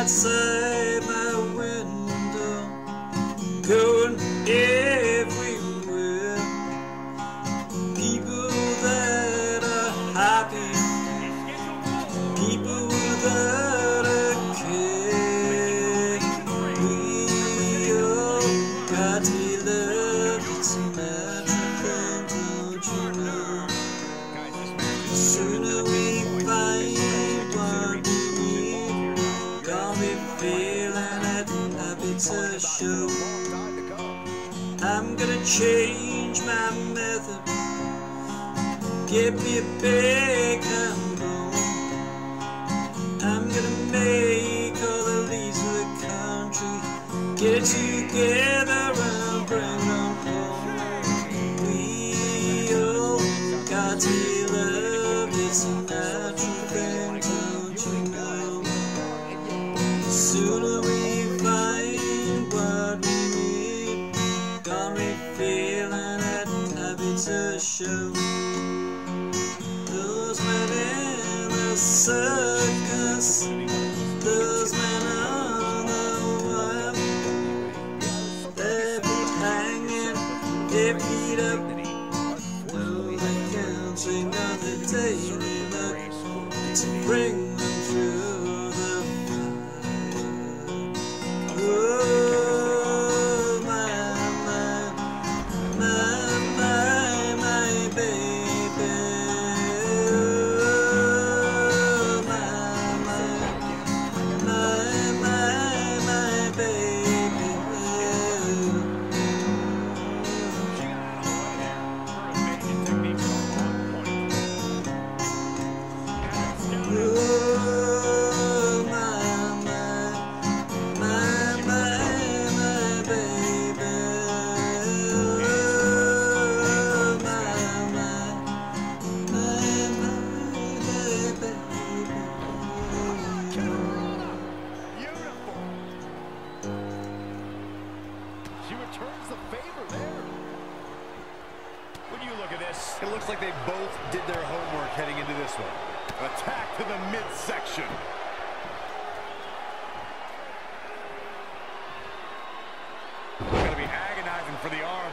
outside my gonna change my method, get me a big bone. I'm gonna make all the leaves of the country get together show. Those men in the circus, those men on the wire, they've been hanging their feet up. No, they can't sing on the luck to bring to the midsection. Gonna be agonizing for the arm.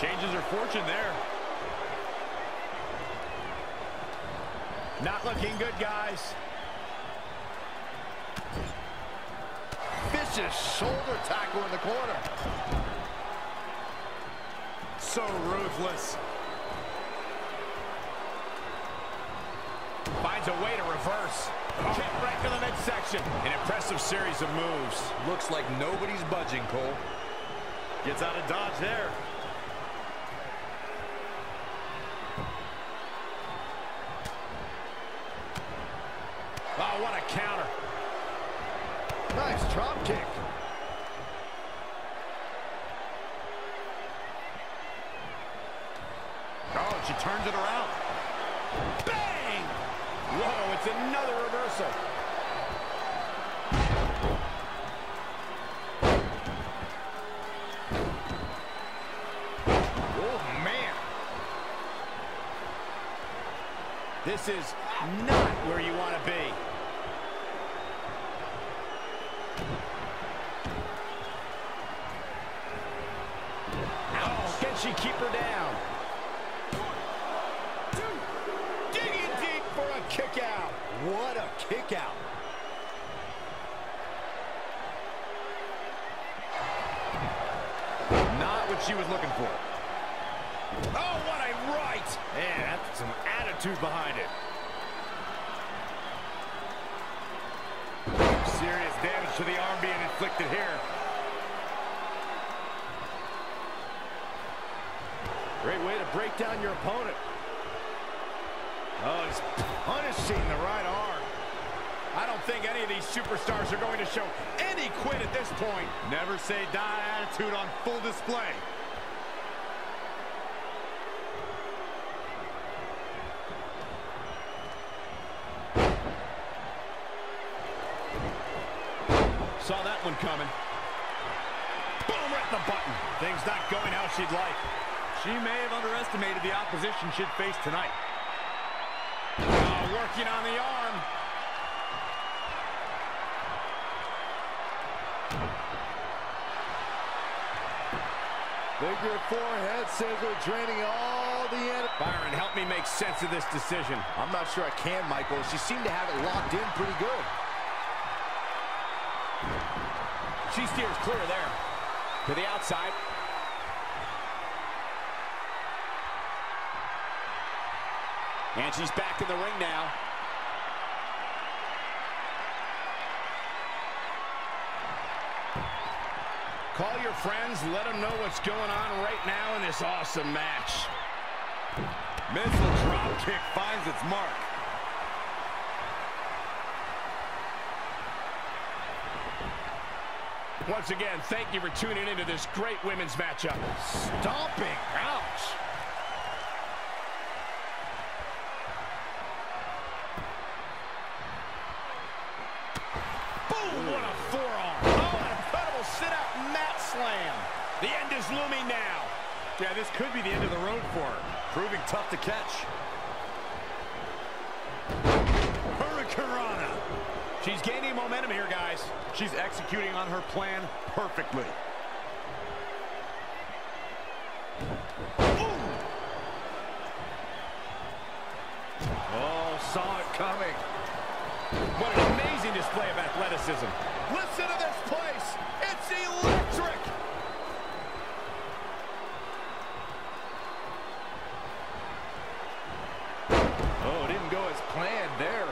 Changes her fortune there. Not looking good, guys. Vicious shoulder tackle in the corner. So ruthless. Finds a way to reverse. Kick right to the midsection. An impressive series of moves. Looks like nobody's budging, Cole. Gets out of dodge there. Oh, what a counter. Nice drop kick. Oh, she turns it around. Bang! Whoa, it's another reversal. Oh, man. This is not where you want to be. Oh, can she keep her down? Digging deep for a kick out. What a kick out. Not what she was looking for. Oh, what a that's some attitude behind it. Serious damage to the arm being inflicted here. Great way to break down your opponent. Oh, he's punishing the right arm. I don't think any of these superstars are going to show any quit at this point. Never say die attitude on full display. Saw that one coming. Boom, right the button. Things not going how she'd like. She may have underestimated the opposition she'd face tonight. Uh, working on the arm. Figure four head scissor draining all the energy. Byron, help me make sense of this decision. I'm not sure I can, Michael. She seemed to have it locked in pretty good. She steers clear there. To the outside. And she's back in the ring now. Call your friends, let them know what's going on right now in this awesome match. Missile drop kick finds its mark. Once again, thank you for tuning into this great women's matchup. Stomping. Ouch. Boom, what a forearm. Oh, an incredible sit-out mat slam. The end is looming now. Yeah, this could be the end of the road for her. Proving tough to catch. She's gaining momentum here, guys. She's executing on her plan perfectly. Oh, saw it coming. What an amazing display of athleticism. Listen to this place. It's electric. Oh, it didn't go as planned there.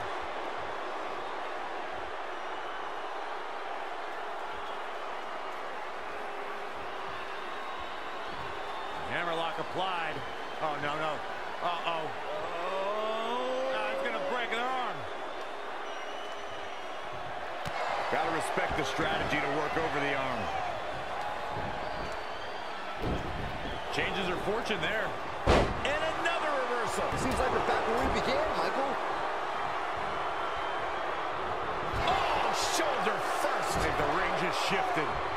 Hammerlock applied. Oh, no, no. Uh-oh. Oh, it's going to break her arm. Got to respect the strategy to work over the arm. Changes her fortune there. And another reversal. It Seems like we're back where we began, Michael. Oh, shoulder first. I the range has shifted.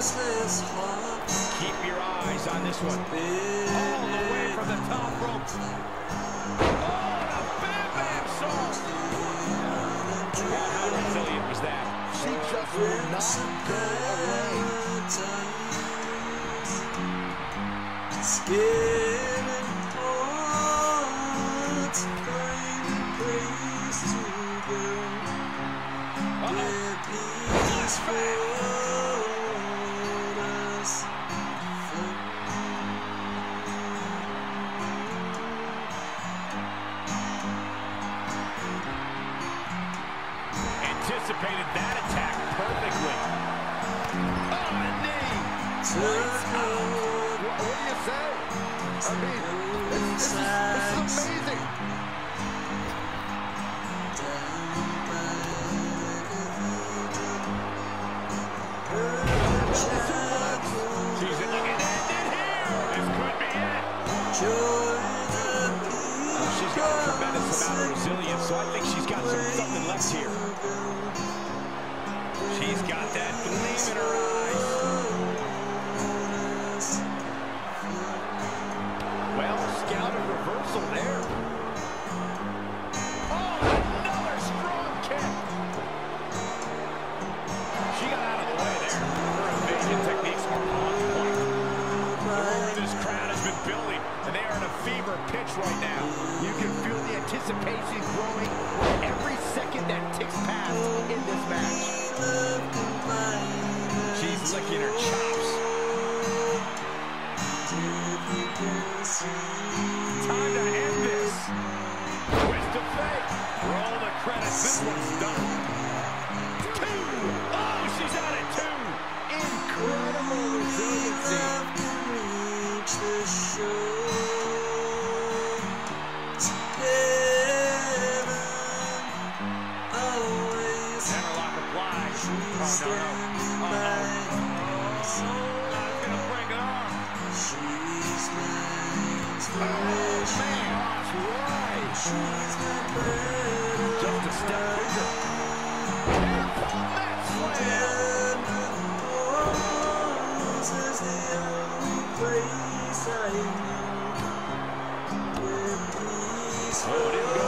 Restless heart Keep your eyes on this one. All the way from the top rope. Oh, and a bam bam song. How resilient was that? She just will not go away. Scared Anticipated that attack perfectly. Oh, knee. What, what do you say? I mean, this, this, is, this is amazing. It here. This could be it. She's got a tremendous amount of resilience, so I think she's got some, something left here. She's got that gleam in her eyes. Well, scouted reversal there. Oh, another strong kick. She got out of the way there. Her evasion techniques are on point. The this crowd has been building, and they are in a fever pitch right now. You can feel the anticipation growing with every second that ticks past in this match. She's licking her chops. Time to end this. Twist of fate. For all the credits, this one's done. Two. Oh, she's out at two. Incredible resiliency. She's standing by. She's my inspiration. She's my pride. Just a step is the only place I know where peace. Oh,